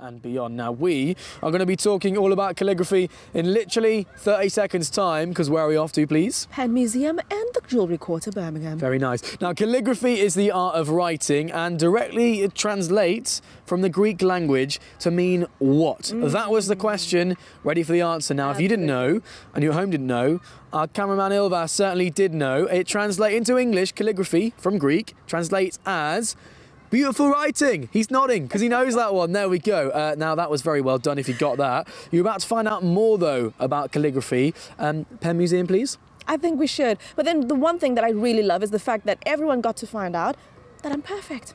and beyond. Now, we are going to be talking all about calligraphy in literally 30 seconds' time, because where are we off to, please? Pen Museum and the Jewellery Quarter, Birmingham. Very nice. Now, calligraphy is the art of writing, and directly it translates from the Greek language to mean what? Mm. That was the question. Ready for the answer now. If you didn't know, and your home didn't know, our cameraman Ilvas certainly did know. It translates into English, calligraphy from Greek, translates as Beautiful writing. He's nodding because he knows that one. There we go. Uh, now, that was very well done if you got that. You're about to find out more, though, about calligraphy. Um, Pen Museum, please. I think we should. But then the one thing that I really love is the fact that everyone got to find out that I'm perfect.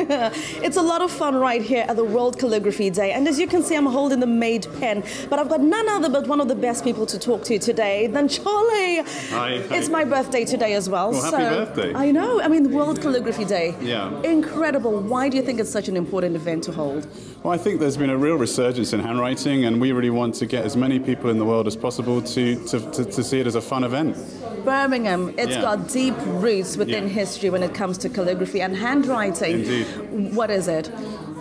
it's a lot of fun right here at the World Calligraphy Day. And as you can see, I'm holding the made pen. But I've got none other but one of the best people to talk to today than Charlie. Hi. It's my birthday today as well. well so happy birthday. I know. I mean, World Calligraphy Day. Yeah. Incredible. Why do you think it's such an important event to hold? Well, I think there's been a real resurgence in handwriting, and we really want to get as many people in the world as possible to, to, to, to see it as a fun event. Birmingham, it's yeah. got deep roots within yeah. history when it comes to calligraphy and handwriting. Indeed. What is it?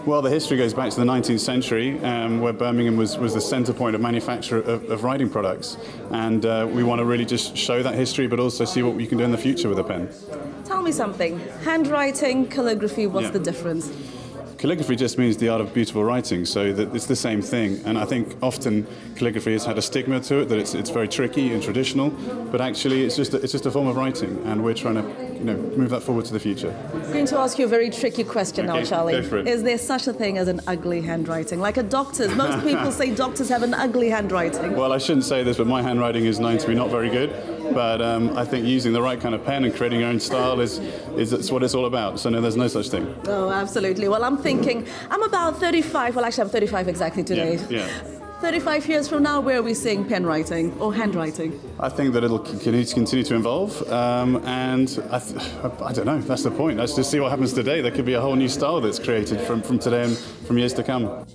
Well, the history goes back to the 19th century, um, where Birmingham was, was the centre point of manufacture of, of writing products. And uh, we want to really just show that history, but also see what we can do in the future with a pen. Tell me something. Handwriting, calligraphy, what's Yeah. the difference? Calligraphy just means the art of beautiful writing, so that it's the same thing. And I think often calligraphy has had a stigma to it that it's, it's very tricky and traditional, but actually it's just a, it's just a form of writing, and we're trying to you know move that forward to the future. I'm going to ask you a very tricky question now, Charlie. go for it. Is there such a thing as an ugly handwriting? Like a doctor's. Most people say doctors have an ugly handwriting. Well, I shouldn't say this, but my handwriting is known to be not very good. But um, I think using the right kind of pen and creating your own style is, is it's what it's all about. So no, there's no such thing. Oh, absolutely. Well, I'm thinking, I'm about 35. Well, actually, I'm 35 exactly today. Yeah, yeah. 35 years from now, where are we seeing pen writing or handwriting? I think that it'll continue to evolve, um, and I, I don't know. That's the point. Let's just see what happens today. There could be a whole new style that's created from, from today and from years to come.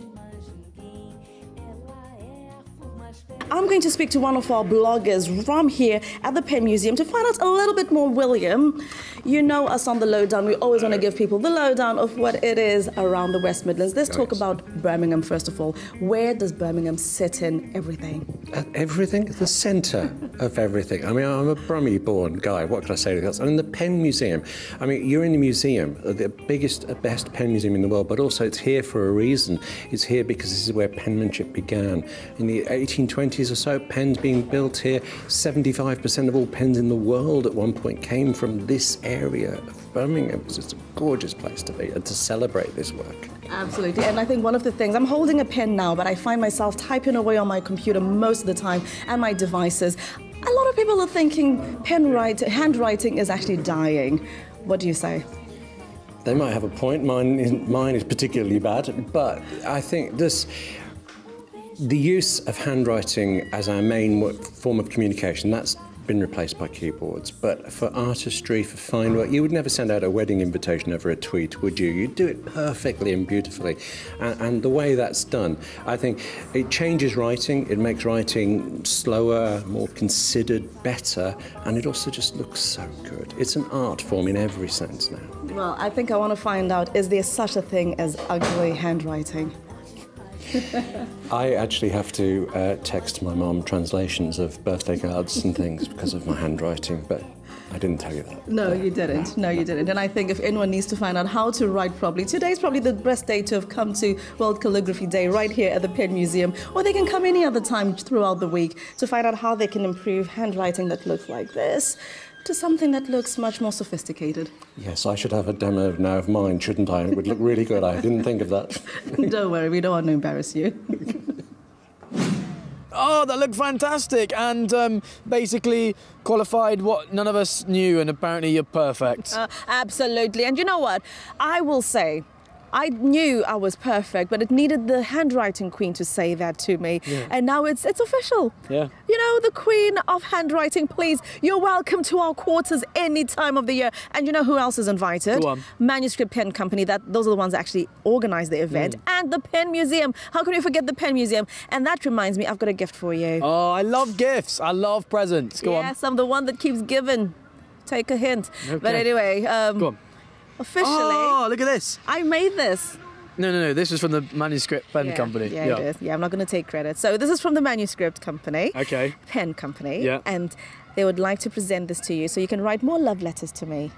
I'm going to speak to one of our bloggers from here at the Pen Museum to find out a little bit more, William. You know us on the lowdown. We always want to give people the lowdown of what it is around the West Midlands. Let's talk about Birmingham first of all. Where does Birmingham sit in everything? At everything, the centre of everything. I mean, I'm a Brummie-born guy. What can I say to that? I'm in the Pen Museum. I mean, you're in the museum, uh, the biggest, uh, best pen museum in the world, but also it's here for a reason. It's here because this is where penmanship began. In the 1820s or so, pens being built here. 75% of all pens in the world at one point came from this area of Birmingham. It's just a gorgeous place to be and to celebrate this work. Absolutely. And I think one of the things, I'm holding a pen now, but I find myself typing away on my computer most of the time and my devices. A lot of people are thinking pen write, handwriting is actually dying. What do you say? They might have a point. Mine mine is particularly bad, but I think this. The use of handwriting as our main form of communication, that's been replaced by keyboards. But for artistry, for fine work, you would never send out a wedding invitation over a tweet, would you? You'd do it perfectly and beautifully. And, and the way that's done, I think it changes writing, it makes writing slower, more considered, better, and it also just looks so good. It's an art form in every sense now. Well, I think I want to find out is there such a thing as ugly handwriting? I actually have to uh, text my mom translations of birthday cards and things because of my handwriting, but I didn't tell you that. No, you didn't. No, you didn't. And I think if anyone needs to find out how to write properly, today's probably the best day to have come to World Calligraphy Day right here at the Pen Museum. Or they can come any other time throughout the week to find out how they can improve handwriting that looks like this to something that looks much more sophisticated. Yes, I should have a demo now of mine, shouldn't I? It would look really good. I didn't think of that. don't worry, we don't want to embarrass you. Oh, that looked fantastic, and um, basically qualified what none of us knew, and apparently you're perfect. Uh, absolutely. And you know what? I will say, I knew I was perfect, but it needed the handwriting queen to say that to me. Yeah. And now it's it's official. Yeah. You know, the queen of handwriting, please, you're welcome to our quarters any time of the year. And you know who else is invited? Go on. Manuscript Pen Company, that those are the ones that actually organize the event. Mm. And the Pen Museum. How can we forget the Pen Museum? And that reminds me, I've got a gift for you. Oh, I love gifts. I love presents. Go yes, I'm the one that keeps giving. Take a hint. Okay. But anyway, um. Go on. Officially. Oh, look at this. I made this. No, no, no. This was from the manuscript pen yeah, company. Yeah, it is. Yeah, I'm not going to take credit. So this is from the manuscript company, Okay. pen company. Yeah. And they would like to present this to you so you can write more love letters to me.